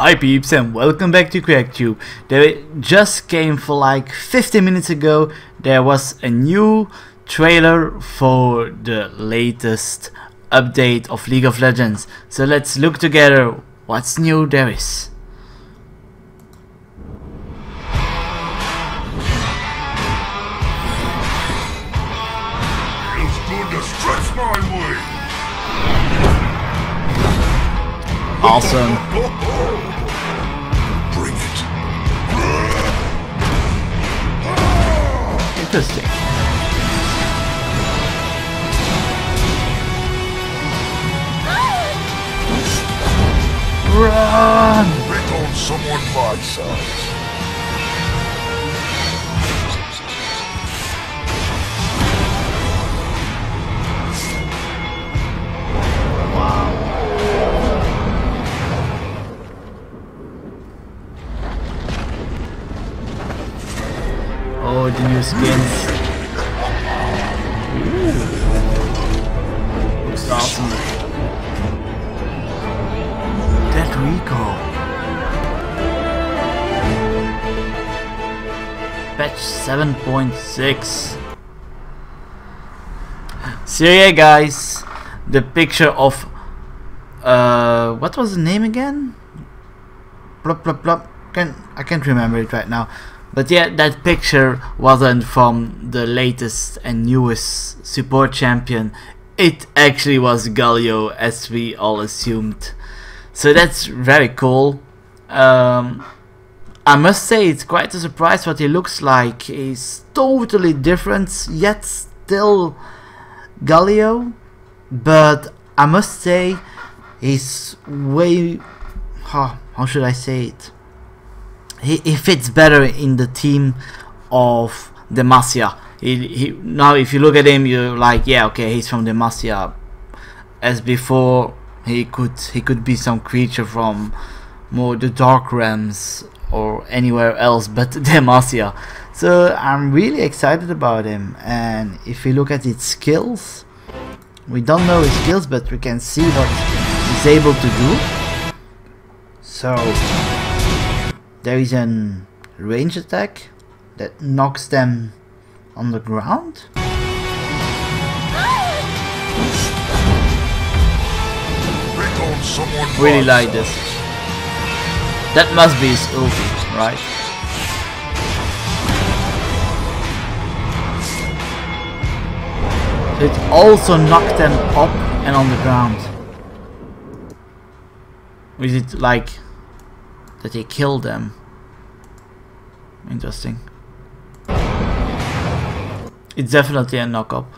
Hi peeps and welcome back to CrachTube. There just came for like 50 minutes ago there was a new trailer for the latest update of League of Legends. So let's look together what's new there is. Feels good to stretch my wings. Awesome. Interesting. Run! Pick on someone my size. Oh, the new skins. Looks awesome. That recall. Patch 7.6. So yeah guys, the picture of uh what was the name again? Plop plop plop. Can I can't remember it right now. But yeah, that picture wasn't from the latest and newest support champion. It actually was Galio, as we all assumed. So that's very cool. Um, I must say it's quite a surprise what he looks like. He's totally different, yet still Galio. But I must say he's way... How, how should I say it? He, he fits better in the team of Demacia. He, he now if you look at him you're like yeah okay he's from Demacia. As before he could he could be some creature from more the dark realms or anywhere else but Demacia. So I'm really excited about him. And if we look at his skills we don't know his skills but we can see what he's able to do. So there is an range attack that knocks them on the ground. Pick on someone Really like this. That must be his ulti, right? So it also knocked them up and on the ground. Is it like that they killed them? Interesting. It's definitely a knock up.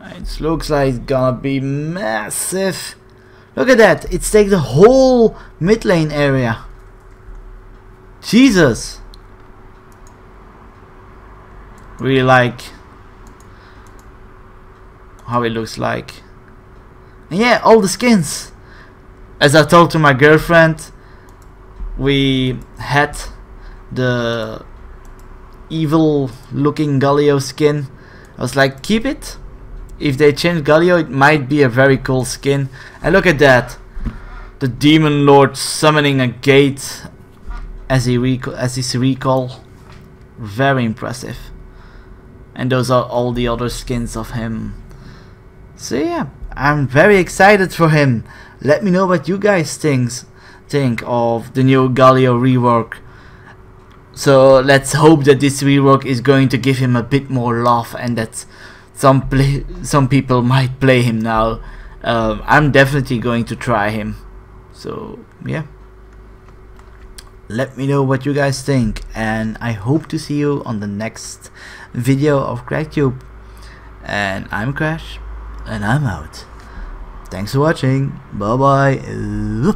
It looks like it's gonna be massive. Look at that! It's take the whole mid lane area. Jesus! Really like how it looks like. And yeah, all the skins. As I told to my girlfriend, we had the evil looking Galio skin. I was like, keep it. If they change Galio, it might be a very cool skin. And look at that. The Demon Lord summoning a gate as he as his recall. Very impressive. And those are all the other skins of him. So yeah, I'm very excited for him. Let me know what you guys thinks think of the new Galio rework. So let's hope that this rework is going to give him a bit more love and that some play some people might play him now. Um, I'm definitely going to try him. So yeah. Let me know what you guys think and I hope to see you on the next video of CrachTube. And I'm Crach and I'm out. Thanks for watching. Bye bye.